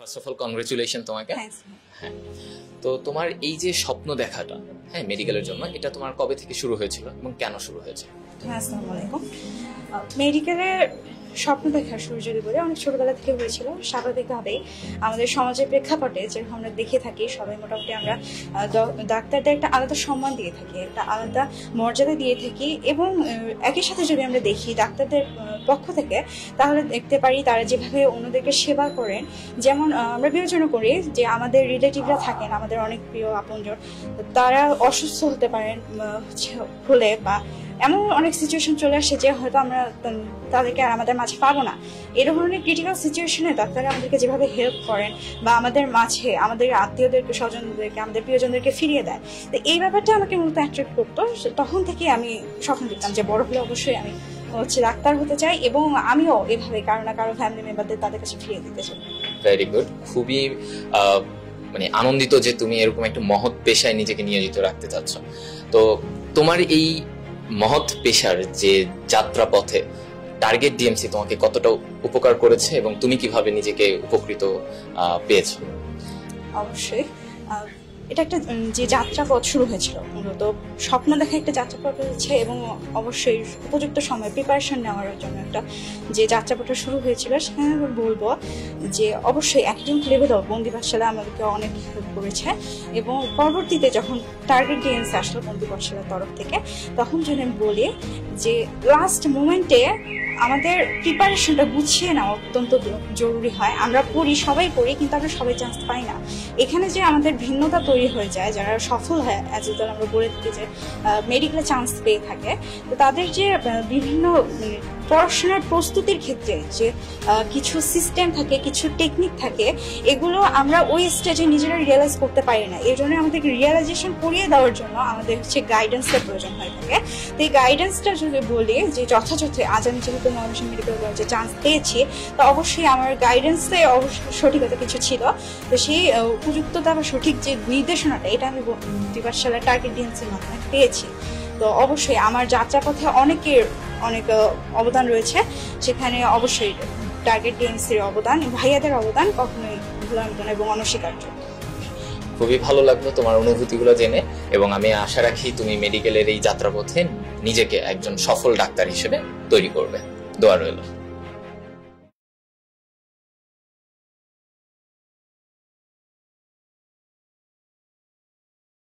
First of all congratulation তোমাকে। হ্যাঁ। তো তোমার এই যে স্বপ্ন দেখাটা হ্যাঁ মেডিকেলের জন্য এটা তোমার কবে থেকে শুরু হয়েছিল এবং কেন শুরু হয়েছে? হ্যাঁ আসসালামু আলাইকুম। মেডিকেলের স্বপ্ন দেখার শুরু যদি বলি অনেক ছোটবেলা থেকে হয়েছিল। স্বাভাবিকভাবেই আমাদের সমাজের প্রেক্ষাপটে যেরকম আমরা দেখে থাকি, সবাই মোটামুটি আমরা ডাক্তারদের একটা আলাদা সম্মান দিয়ে থাকি, একটা আলাদা মর্যাদা দিয়ে থাকি এবং একই সাথে যদি আমরা দেখি ডাক্তারদের পক্ষ থেকে, তাহলে দেখতে পারি তারা যেভাবে অন্যদেরকে সেবা করেন। যেমন আমরা বিবেচনা করি যে আমাদের রিলেটিভরা থাকেন, আমাদের অনেক প্রিয় আপনজন, তারা অসুস্থ হতে পারেন হলে বা এমন অনেক সিচুয়েশন চলে আসে যে হয়তো আমরা তাদেরকে আর আমাদের মাঝে পাবো না। এই ধরনের ক্রিটিক্যাল সিচুয়েশনে ডাক্তাররা আমাদেরকে যেভাবে হেল্প করেন বা আমাদের মাঝে আমাদের আত্মীয়দেরকে, স্বজনদেরকে, আমাদের প্রিয়জনদেরকে ফিরিয়ে দেয়, তো এই ব্যাপারটা আমাকে মূলত অ্যাট্রাক্ট করতো। তখন থেকে আমি স্বপ্ন দেখতাম যে বড় হলে অবশ্যই আমি হচ্ছে ডাক্তার হতে চাই এবং আমিও এভাবে কারও না কারও ফ্যামিলি মেম্বারদের তাদের কাছে ফিরিয়ে দিতে চাই। ভেরি গুড খুবই মানে আনন্দিত যে তুমি এরকম একটা মহৎ পেশায় নিজেকে নিয়োজিত রাখতে চাচ্ছ। তো তোমার এই মহৎ পেশার যে যাত্রা পথে টার্গেট ডিএমসি তোমাকে কতটা উপকার করেছে এবং তুমি কীভাবে নিজেকে উপকৃত পেয়েছ? অবশ্যই। এটা একটা যে যাত্রাপথ শুরু হয়েছিল, মূলত স্বপ্ন দেখা একটা যাত্রাপথ হয়েছে এবং অবশ্যই উপযুক্ত সময় প্রিপারেশন নেওয়ার জন্য একটা যে যাত্রাপথটা শুরু হয়েছিল, সেখানে বলব যে অবশ্যই একাডেমিক লেভেলেও বন্দি পাঠশালা আমাদেরকে অনেক হেল্প করেছে এবং পরবর্তীতে যখন টার্গেট ডিএনসি আসলো বন্দি পাঠশালার তরফ থেকে, তখন যদি আমি বলি যে লাস্ট মোমেন্টে আমাদের প্রিপারেশনটা গুছিয়ে নেওয়া অত্যন্ত জরুরি হয়। আমরা পড়ি, সবাই পড়ি, কিন্তু আমরা সবাই চান্স পাই না। এখানে যে আমাদের ভিন্নতা তৈরি হয়ে যায়, যারা সফল হয় অ্যাজ ইউজাল আমরা বলে থাকি যে মেডিকেলে চান্স পেয়ে থাকে, তো তাদের যে বিভিন্ন পড়াশোনার প্রস্তুতির ক্ষেত্রে যে কিছু সিস্টেম থাকে, কিছু টেকনিক থাকে, এগুলো আমরা ওই স্টেজে নিজেরা রিয়েলাইজ করতে পারি না। এই জন্য আমাদেরকে রিয়েলাইজেশন করিয়ে দেওয়ার জন্য আমাদের হচ্ছে গাইডেন্সের প্রয়োজন হয়ে থাকে। এই গাইডেন্সটা যদি বলি যে যথাযথ আজ আমি যেহেতু ময়মনসিংহ মেডিকেল কলেজে চান্স পেয়েছি, তো অবশ্যই আমার গাইডেন্সে অবশ্যই সঠিকতা কিছু ছিল। তো সেই উপযুক্ততা বা সঠিক যে নির্দেশনাটা, এটা আমি দিবাসালা টার্গেট ডিএনসির মাধ্যমে পেয়েছি। তো অবশ্যই আমার যাত্রাপথে অনেকের অনেক অবদান রয়েছে। সেখানে অবশ্যই টার্গেট ডিএনসির অবদান, ভাইয়াদের অবদান কখনোই ভুলান্ত এবং অনস্বীকার্য। খুবই ভালো লাগল তোমার অনুভূতিগুলো জেনে, এবং আমি আশা রাখি তুমি মেডিকেলের এই যাত্রাপথে নিজেকে একজন সফল ডাক্তার হিসেবে তৈরি করবে। দোয়া রইল।